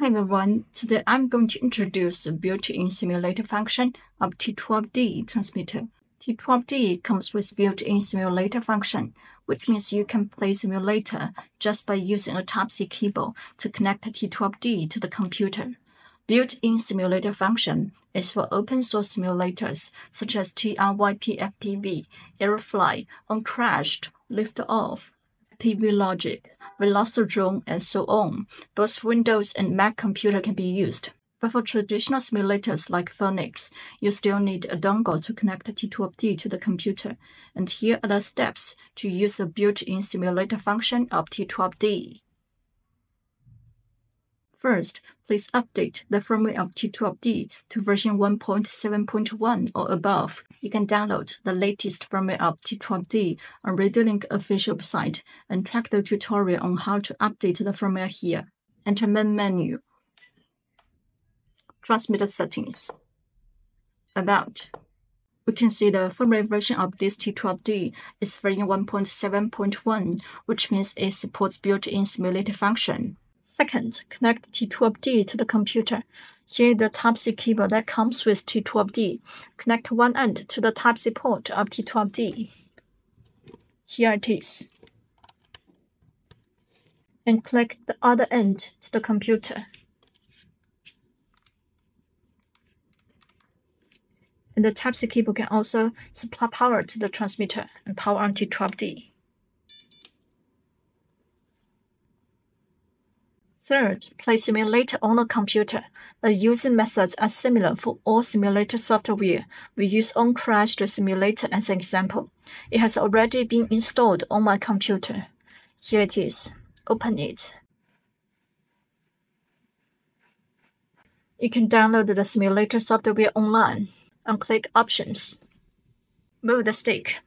Hi everyone, today I'm going to introduce the built-in simulator function of T12D transmitter. T12D comes with built-in simulator function, which means you can play simulator just by using a Type-C cable to connect T12D to the computer. Built-in simulator function is for open source simulators such as TRYP-FPV, Aerofly, Uncrashed, Liftoff, FPV Logic, Velocidrone, and so on. Both Windows and Mac computer can be used. But for traditional simulators like Phoenix, you still need a dongle to connect T12D to the computer. And here are the steps to use the built-in simulator function of T12D. First, please update the firmware of T12D to version 1.7.1 or above. You can download the latest firmware of T12D on Radiolink official website and check the tutorial on how to update the firmware here. Enter main menu. Transmitter settings. About. We can see the firmware version of this T12D is version 1.7.1, which means it supports built-in simulator function. Second, connect T12D to the computer. Here the Type-C cable that comes with T12D. Connect one end to the Type-C port of T12D. Here it is. And click the other end to the computer. And the Type-C cable can also supply power to the transmitter and power on T12D. Third, play simulator on a computer. The using methods are similar for all simulator software. We use Uncrashed Simulator as an example. It has already been installed on my computer. Here it is. Open it. You can download the simulator software online and click Options. Move the stick.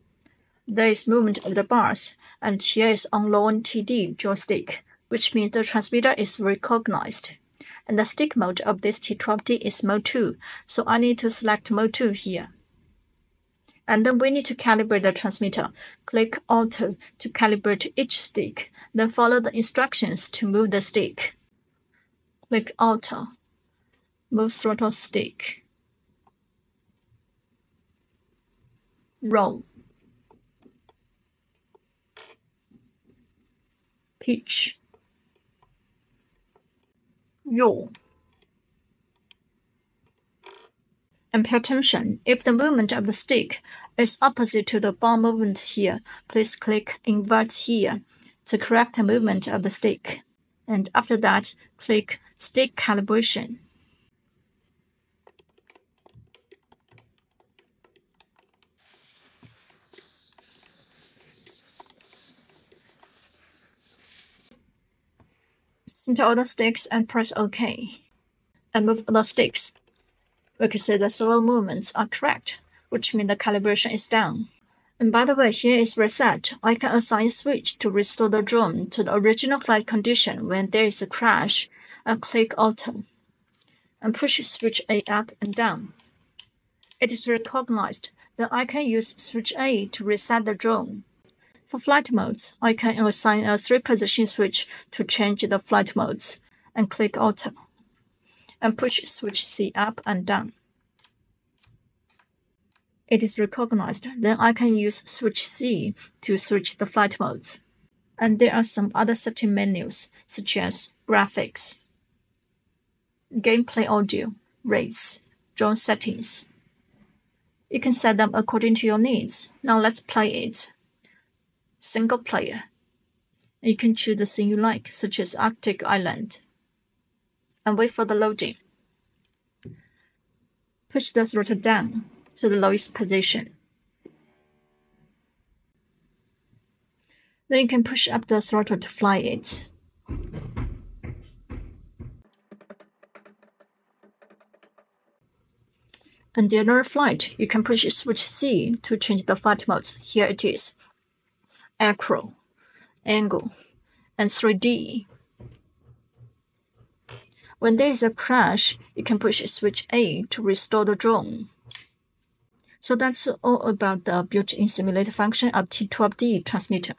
There is movement of the bars, and here is on TD joystick which means the transmitter is recognized. And the stick mode of this T12D is mode 2, so I need to select mode 2 here. And then we need to calibrate the transmitter. Click Auto to calibrate each stick, then follow the instructions to move the stick. Click Auto, move throttle stick. Roll. Pitch yaw. And pay attention, if the movement of the stick is opposite to the bar movement here, please click Invert here to correct the movement of the stick. And after that, click Stick Calibration. Center all the sticks and press OK. And move the sticks. We can see the slow movements are correct, which means the calibration is done. And by the way, here is reset. I can assign a switch to restore the drone to the original flight condition when there is a crash. And click Auto. And push switch A up and down. It is recognized. Then I can use switch A to reset the drone. For flight modes, I can assign a three-position switch to change the flight modes, and click Auto, and push switch C up and down. It is recognized, then I can use switch C to switch the flight modes. And there are some other setting menus, such as Graphics, Gameplay Audio, Race, Drone Settings. You can set them according to your needs. Now let's play it single player. You can choose the scene you like, such as Arctic Island, and wait for the loading. Push the throttle down to the lowest position. Then you can push up the throttle to fly it. And the other flight, you can push switch C to change the flight modes. Here it is acro, angle, and 3D. When there is a crash, you can push switch A to restore the drone. So that's all about the built-in simulator function of T12D transmitter.